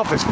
Off his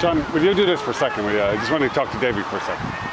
John, would you do this for a second? I just want to talk to David for a second.